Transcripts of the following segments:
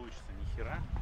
получится ни хера.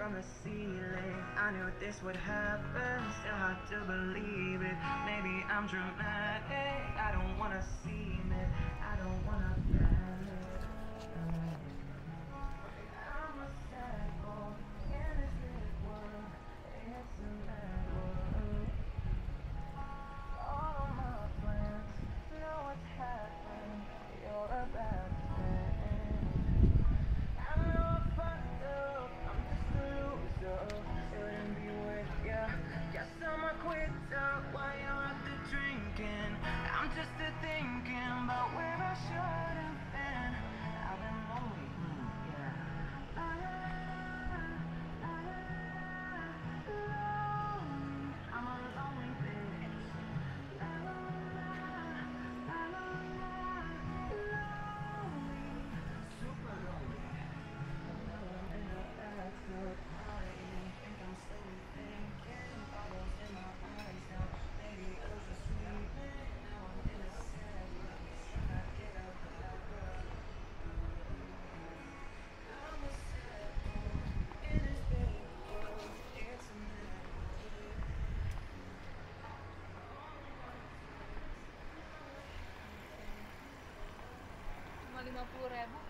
from the ceiling. I knew this would happen, still hard to believe it. Maybe I'm dramatic, I don't wanna see it, I don't wanna. 54.000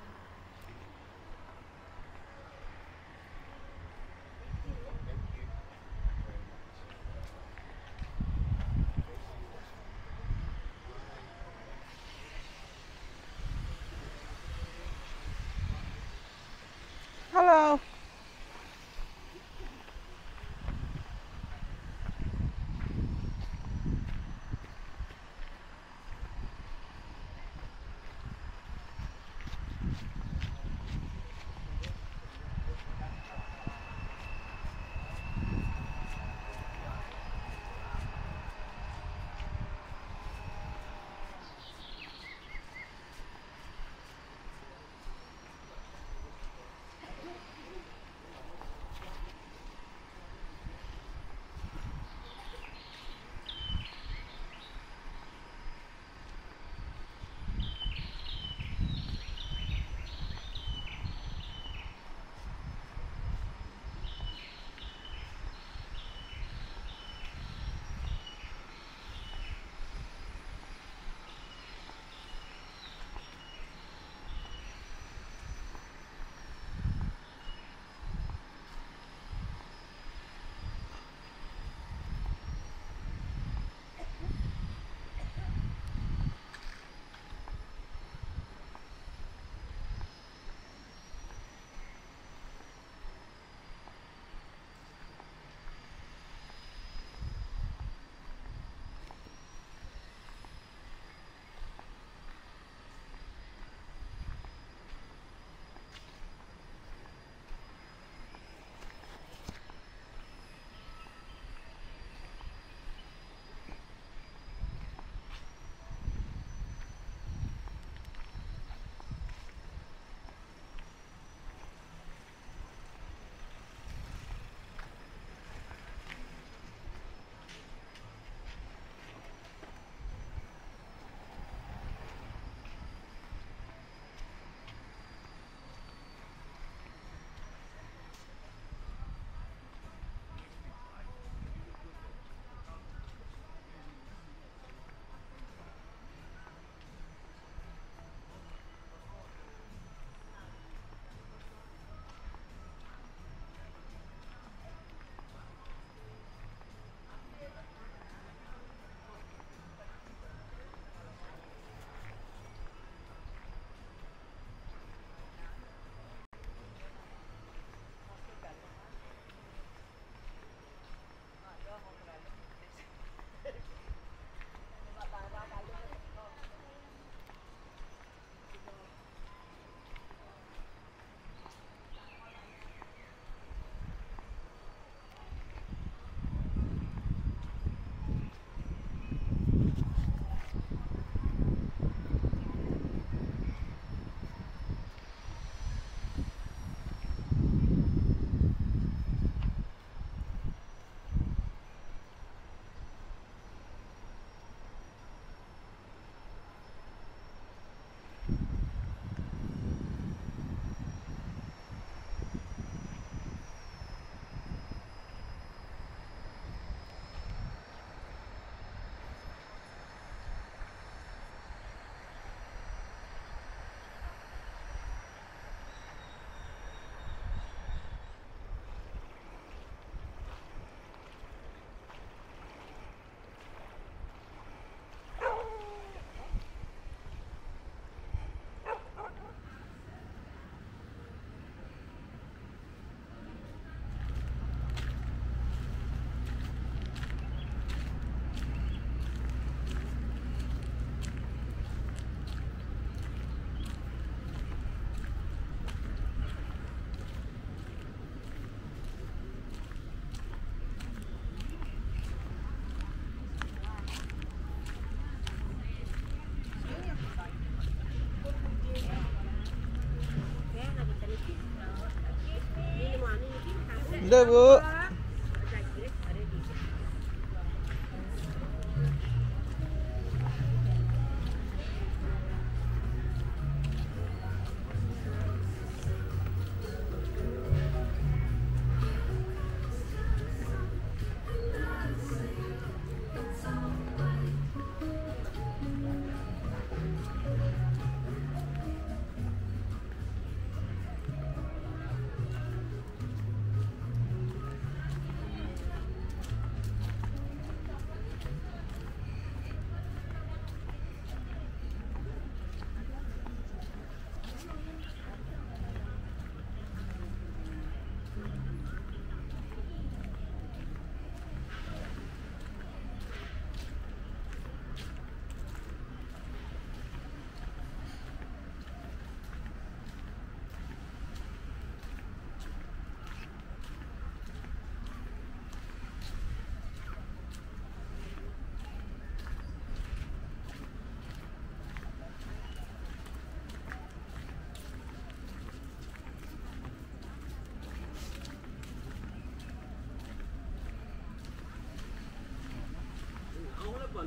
不得不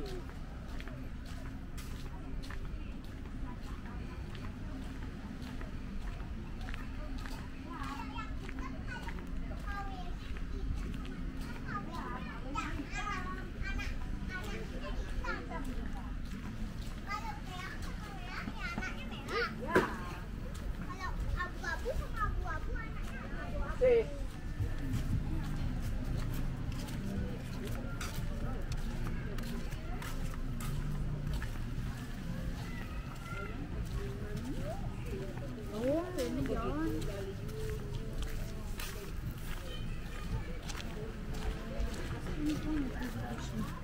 Woo! Не помню, как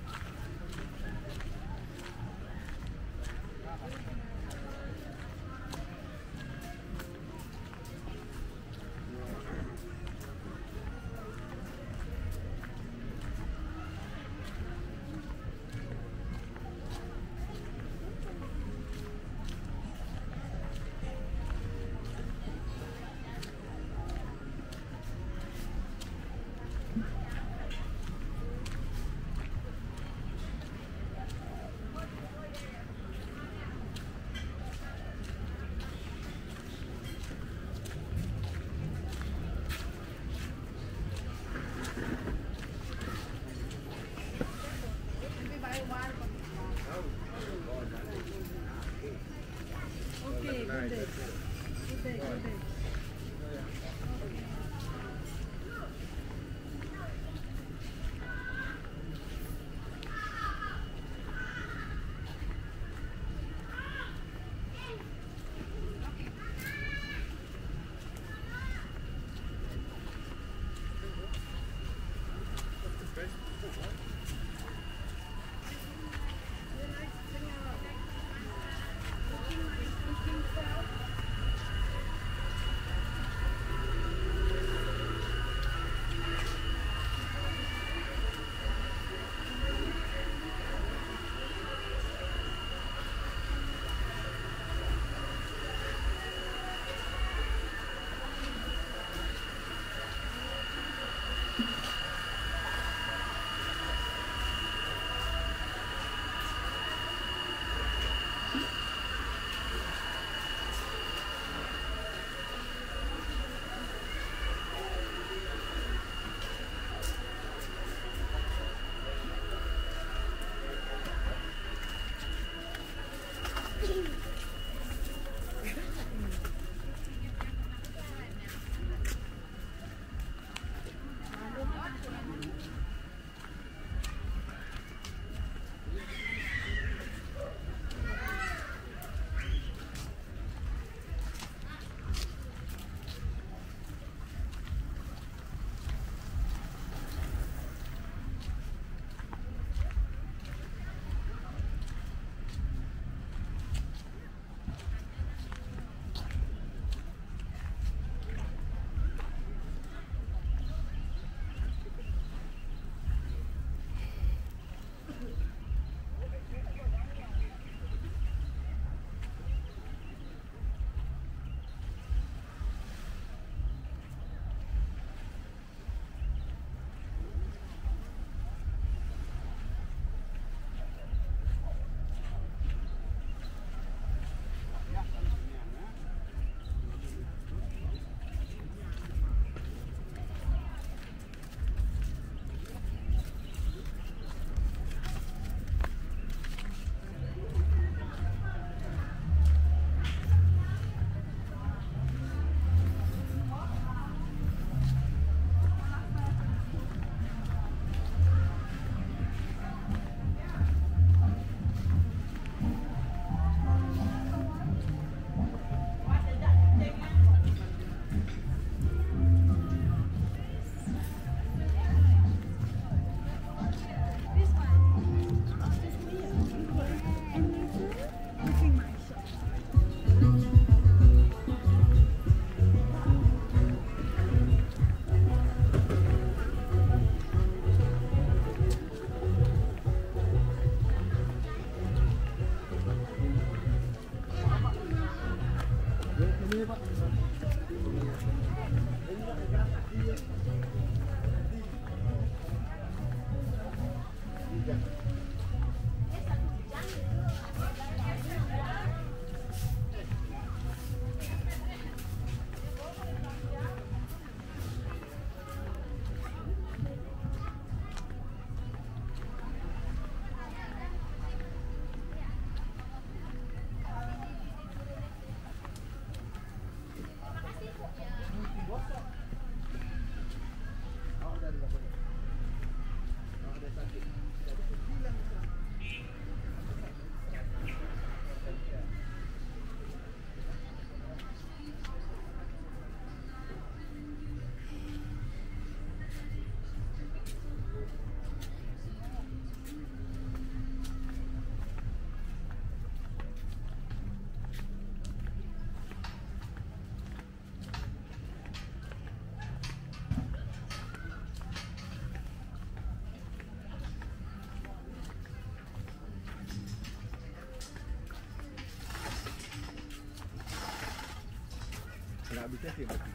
Gabi Terreiro.